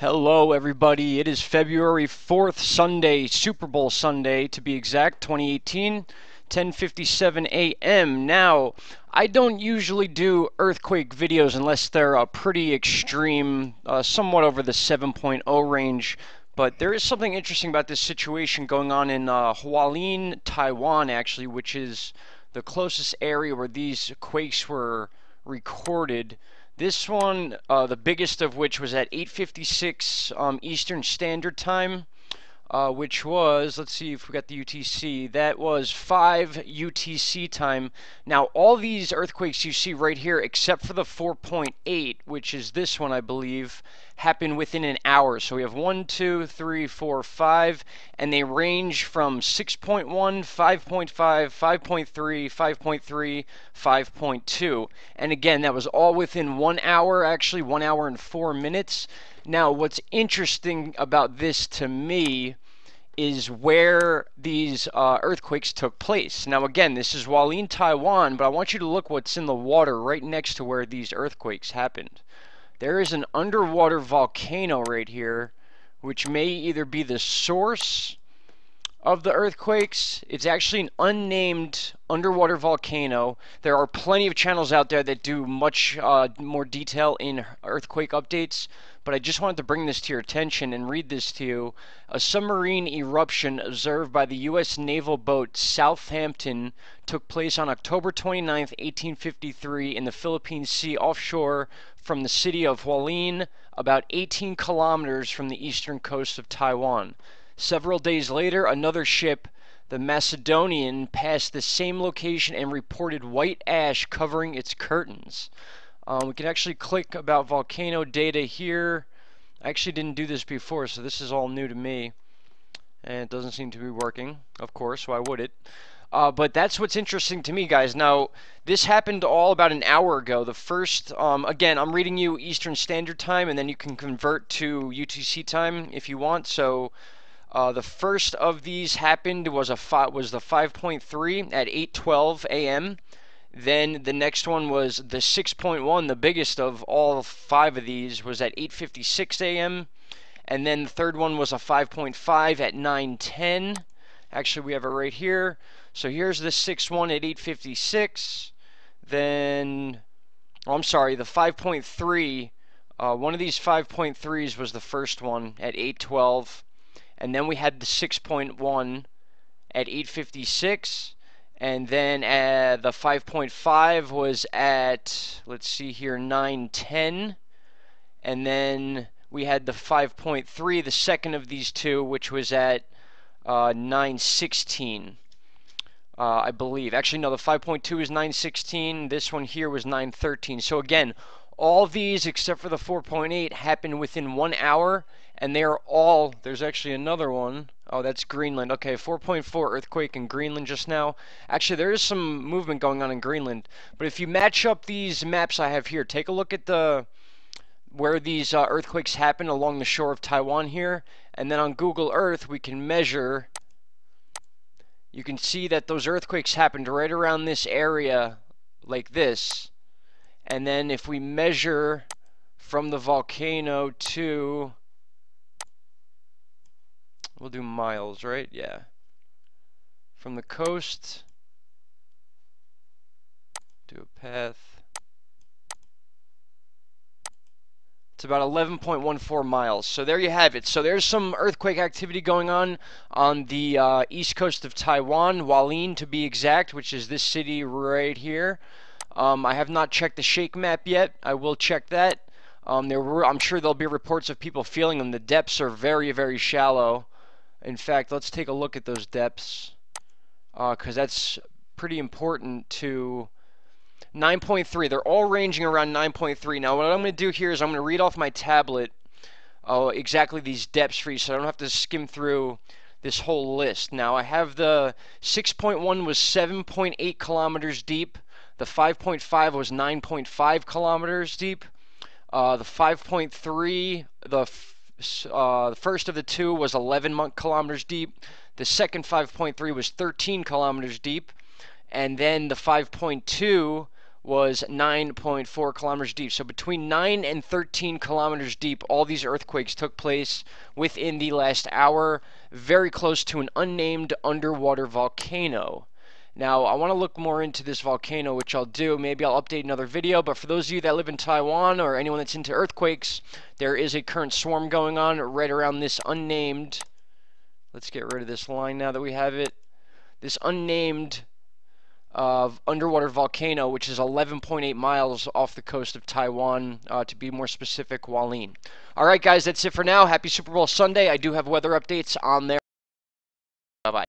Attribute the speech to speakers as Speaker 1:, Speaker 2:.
Speaker 1: Hello, everybody. It is February 4th, Sunday, Super Bowl Sunday to be exact, 2018, 10:57 a.m. Now, I don't usually do earthquake videos unless they're uh, pretty extreme, uh, somewhat over the 7.0 range. But there is something interesting about this situation going on in uh, Hualien, Taiwan, actually, which is the closest area where these quakes were recorded. This one, uh, the biggest of which was at 8:56 um, Eastern Standard Time, uh, which was let's see if we got the UTC. That was 5 UTC time. Now all these earthquakes you see right here, except for the 4.8, which is this one I believe, happened within an hour. So we have 1, 2, 3, 4, 5, and they range from 6.1, 5.5, 5.3, 5.3, 5.2. And again, that was all within one hour, actually, one hour and four minutes. Now, what's interesting about this to me is where these uh, earthquakes took place. Now, again, this is Hualien, Taiwan, but I want you to look what's in the water right next to where these earthquakes happened. There is an underwater volcano right here, which may either be the source of the earthquakes. It's actually an unnamed underwater volcano. There are plenty of channels out there that do much uh, more detail in earthquake updates, but I just wanted to bring this to your attention and read this to you. A submarine eruption observed by the U.S. naval boat Southampton took place on October 29, 1853, in the Philippine Sea offshore from the city of Hualien, about 18 kilometers from the eastern coast of Taiwan. Several days later, another ship, the Macedonian, passed the same location and reported white ash covering its curtains. Um, we can actually click about volcano data here. I actually didn't do this before, so this is all new to me. And it doesn't seem to be working, of course, why would it? Uh, but that's what's interesting to me, guys. Now, this happened all about an hour ago. The first, um, again, I'm reading you Eastern Standard Time, and then you can convert to UTC time if you want. So, uh, the first of these happened was a was the 5.3 at 8:12 a.m. Then the next one was the 6.1, the biggest of all five of these, was at 8:56 a.m. And then the third one was a 5.5 at 9:10. Actually, we have it right here. So here's the 6-1 at 856. Then, oh, I'm sorry, the 5.3. Uh, one of these 5.3s was the first one at 812. And then we had the 6.1 at 856. And then uh, the 5.5 was at, let's see here, 910. And then we had the 5.3, the second of these two, which was at uh, 916 uh, I believe. Actually, no, the 5.2 is 916. This one here was 913. So again, all these except for the 4.8 happened within one hour, and they are all. There's actually another one. Oh, that's Greenland. Okay, 4.4 earthquake in Greenland just now. Actually, there is some movement going on in Greenland. But if you match up these maps I have here, take a look at the where these uh, earthquakes happen along the shore of Taiwan here, and then on Google Earth we can measure you can see that those earthquakes happened right around this area like this. And then if we measure from the volcano to, we'll do miles, right? Yeah. From the coast, do a path. It's about 11.14 miles. So there you have it. So there's some earthquake activity going on on the uh, east coast of Taiwan, Hualien to be exact, which is this city right here. Um, I have not checked the shake map yet. I will check that. Um, there were, I'm sure there'll be reports of people feeling them. The depths are very, very shallow. In fact, let's take a look at those depths because uh, that's pretty important to 9.3. They're all ranging around 9.3. Now, what I'm going to do here is I'm going to read off my tablet uh, exactly these depths for you so I don't have to skim through this whole list. Now, I have the 6.1 was 7.8 kilometers deep. The 5.5 was 9.5 kilometers deep. Uh, the 5.3, the, uh, the first of the two was 11 kilometers deep. The second 5.3 was 13 kilometers deep. And then the 5.2 was 9.4 kilometers deep. So between 9 and 13 kilometers deep, all these earthquakes took place within the last hour, very close to an unnamed underwater volcano. Now, I want to look more into this volcano, which I'll do. Maybe I'll update another video, but for those of you that live in Taiwan or anyone that's into earthquakes, there is a current swarm going on right around this unnamed. Let's get rid of this line now that we have it. This unnamed uh, underwater volcano, which is 11.8 miles off the coast of Taiwan, uh, to be more specific, Hualien. All right, guys, that's it for now. Happy Super Bowl Sunday. I do have weather updates on there. Bye bye.